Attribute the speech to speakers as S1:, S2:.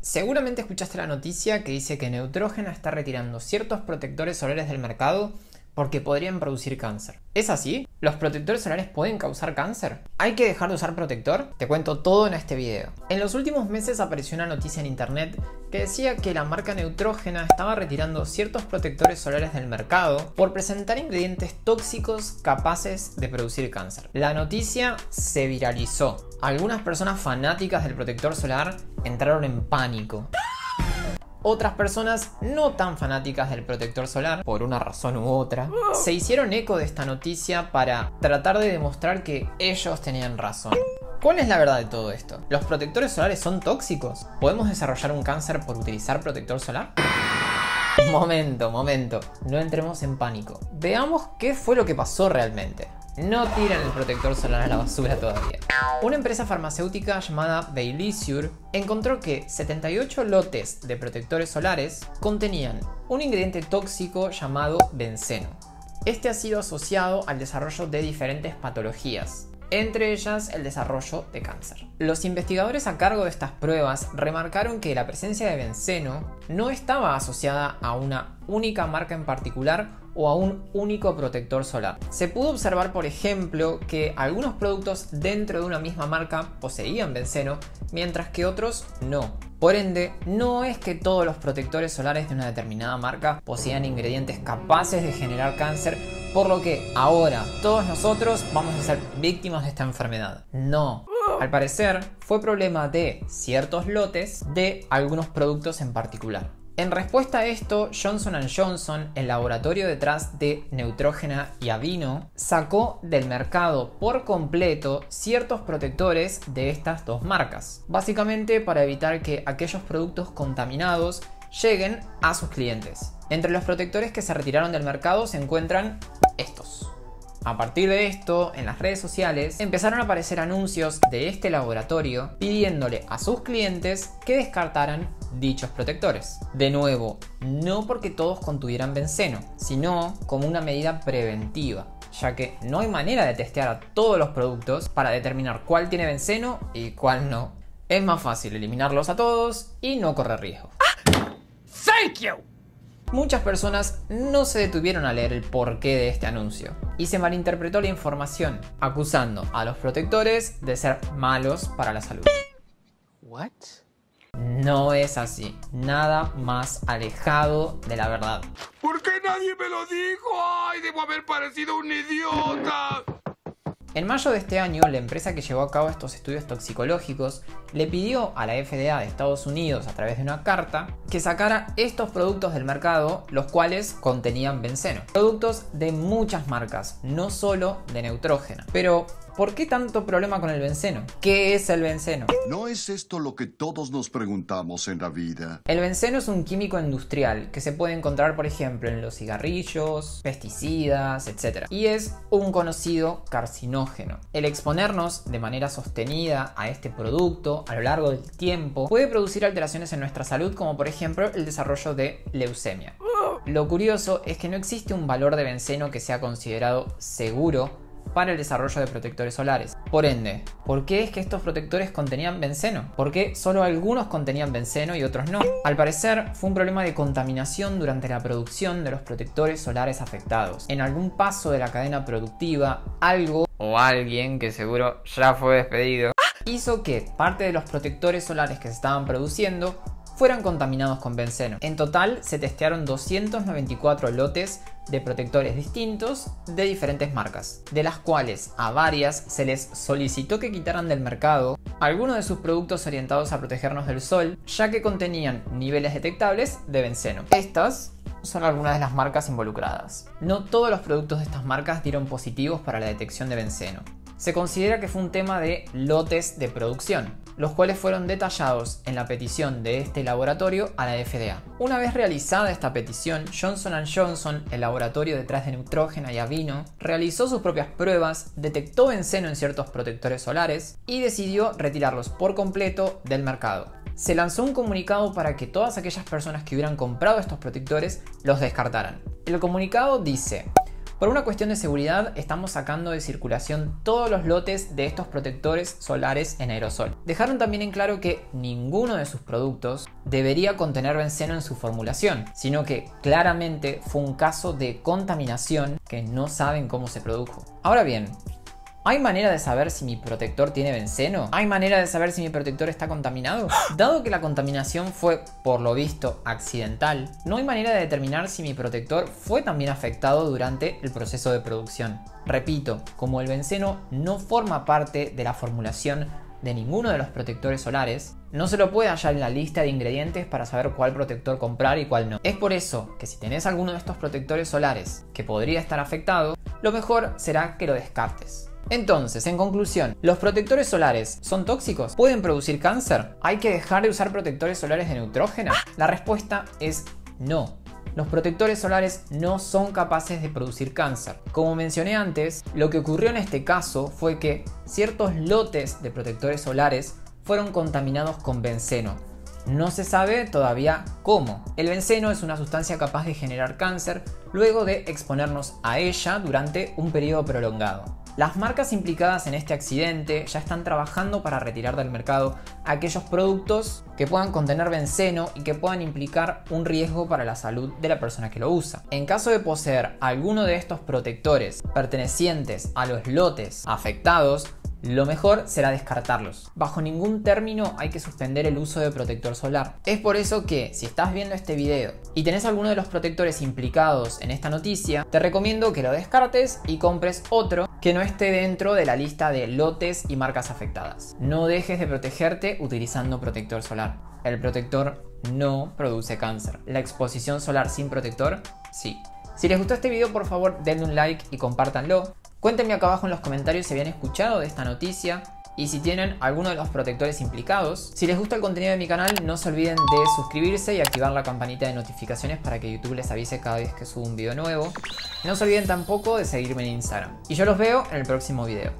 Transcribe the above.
S1: seguramente escuchaste la noticia que dice que Neutrogena está retirando ciertos protectores solares del mercado porque podrían producir cáncer. ¿Es así? ¿Los protectores solares pueden causar cáncer? ¿Hay que dejar de usar protector? Te cuento todo en este video. En los últimos meses apareció una noticia en internet que decía que la marca Neutrógena estaba retirando ciertos protectores solares del mercado por presentar ingredientes tóxicos capaces de producir cáncer. La noticia se viralizó. Algunas personas fanáticas del protector solar entraron en pánico. Otras personas no tan fanáticas del protector solar, por una razón u otra, se hicieron eco de esta noticia para tratar de demostrar que ellos tenían razón. ¿Cuál es la verdad de todo esto? ¿Los protectores solares son tóxicos? ¿Podemos desarrollar un cáncer por utilizar protector solar? Momento, momento, no entremos en pánico. Veamos qué fue lo que pasó realmente. No tiran el protector solar a la basura todavía. Una empresa farmacéutica llamada Baylisure encontró que 78 lotes de protectores solares contenían un ingrediente tóxico llamado benceno. Este ha sido asociado al desarrollo de diferentes patologías, entre ellas el desarrollo de cáncer. Los investigadores a cargo de estas pruebas remarcaron que la presencia de benceno no estaba asociada a una única marca en particular o a un único protector solar. Se pudo observar, por ejemplo, que algunos productos dentro de una misma marca poseían benceno, mientras que otros no. Por ende, no es que todos los protectores solares de una determinada marca posean ingredientes capaces de generar cáncer por lo que ahora todos nosotros vamos a ser víctimas de esta enfermedad. No. Al parecer fue problema de ciertos lotes de algunos productos en particular. En respuesta a esto, Johnson Johnson, el laboratorio detrás de Neutrógena y Avino, sacó del mercado por completo ciertos protectores de estas dos marcas, básicamente para evitar que aquellos productos contaminados lleguen a sus clientes. Entre los protectores que se retiraron del mercado se encuentran estos. A partir de esto, en las redes sociales empezaron a aparecer anuncios de este laboratorio pidiéndole a sus clientes que descartaran dichos protectores. De nuevo, no porque todos contuvieran benceno, sino como una medida preventiva, ya que no hay manera de testear a todos los productos para determinar cuál tiene benceno y cuál no. Es más fácil eliminarlos a todos y no correr riesgo. Thank you muchas personas no se detuvieron a leer el porqué de este anuncio y se malinterpretó la información, acusando a los protectores de ser malos para la salud. What? No es así, nada más alejado de la verdad.
S2: ¿Por qué nadie me lo dijo? ¡Ay, debo haber parecido un idiota!
S1: En mayo de este año, la empresa que llevó a cabo estos estudios toxicológicos le pidió a la FDA de Estados Unidos a través de una carta que sacara estos productos del mercado, los cuales contenían benceno. Productos de muchas marcas, no solo de neutrógena. Pero, ¿Por qué tanto problema con el benceno? ¿Qué es el benceno?
S3: ¿No es esto lo que todos nos preguntamos en la vida?
S1: El benceno es un químico industrial que se puede encontrar, por ejemplo, en los cigarrillos, pesticidas, etc. Y es un conocido carcinógeno. El exponernos de manera sostenida a este producto a lo largo del tiempo puede producir alteraciones en nuestra salud, como por ejemplo el desarrollo de leucemia. Lo curioso es que no existe un valor de benceno que sea considerado seguro para el desarrollo de protectores solares. Por ende, ¿por qué es que estos protectores contenían benceno? ¿Por qué solo algunos contenían benceno y otros no? Al parecer fue un problema de contaminación durante la producción de los protectores solares afectados. En algún paso de la cadena productiva, algo o alguien que seguro ya fue despedido hizo que parte de los protectores solares que se estaban produciendo fueran contaminados con benceno. En total se testearon 294 lotes de protectores distintos de diferentes marcas, de las cuales a varias se les solicitó que quitaran del mercado algunos de sus productos orientados a protegernos del sol, ya que contenían niveles detectables de benceno. Estas son algunas de las marcas involucradas. No todos los productos de estas marcas dieron positivos para la detección de benceno. Se considera que fue un tema de lotes de producción, los cuales fueron detallados en la petición de este laboratorio a la FDA. Una vez realizada esta petición, Johnson Johnson, el laboratorio detrás de Neutrógena y Avino, realizó sus propias pruebas, detectó benceno en ciertos protectores solares y decidió retirarlos por completo del mercado. Se lanzó un comunicado para que todas aquellas personas que hubieran comprado estos protectores los descartaran. El comunicado dice, Por una cuestión de seguridad, estamos sacando de circulación todos los lotes de estos protectores solares en aerosol. Dejaron también en claro que ninguno de sus productos debería contener benceno en su formulación, sino que claramente fue un caso de contaminación que no saben cómo se produjo. Ahora bien, ¿Hay manera de saber si mi protector tiene benceno? ¿Hay manera de saber si mi protector está contaminado? Dado que la contaminación fue, por lo visto, accidental, no hay manera de determinar si mi protector fue también afectado durante el proceso de producción. Repito, como el benceno no forma parte de la formulación de ninguno de los protectores solares, no se lo puede hallar en la lista de ingredientes para saber cuál protector comprar y cuál no. Es por eso que si tenés alguno de estos protectores solares que podría estar afectado, lo mejor será que lo descartes. Entonces, en conclusión, ¿los protectores solares son tóxicos? ¿Pueden producir cáncer? ¿Hay que dejar de usar protectores solares de neutrógeno? La respuesta es no. Los protectores solares no son capaces de producir cáncer. Como mencioné antes, lo que ocurrió en este caso fue que ciertos lotes de protectores solares fueron contaminados con benceno. No se sabe todavía cómo. El benceno es una sustancia capaz de generar cáncer luego de exponernos a ella durante un periodo prolongado. Las marcas implicadas en este accidente ya están trabajando para retirar del mercado aquellos productos que puedan contener benceno y que puedan implicar un riesgo para la salud de la persona que lo usa. En caso de poseer alguno de estos protectores pertenecientes a los lotes afectados, lo mejor será descartarlos. Bajo ningún término hay que suspender el uso de protector solar. Es por eso que si estás viendo este video y tenés alguno de los protectores implicados en esta noticia, te recomiendo que lo descartes y compres otro que no esté dentro de la lista de lotes y marcas afectadas. No dejes de protegerte utilizando protector solar. El protector no produce cáncer. La exposición solar sin protector, sí. Si les gustó este video, por favor denle un like y compártanlo. Cuéntenme acá abajo en los comentarios si habían escuchado de esta noticia y si tienen alguno de los protectores implicados. Si les gusta el contenido de mi canal, no se olviden de suscribirse y activar la campanita de notificaciones para que YouTube les avise cada vez que subo un video nuevo. No se olviden tampoco de seguirme en Instagram. Y yo los veo en el próximo video.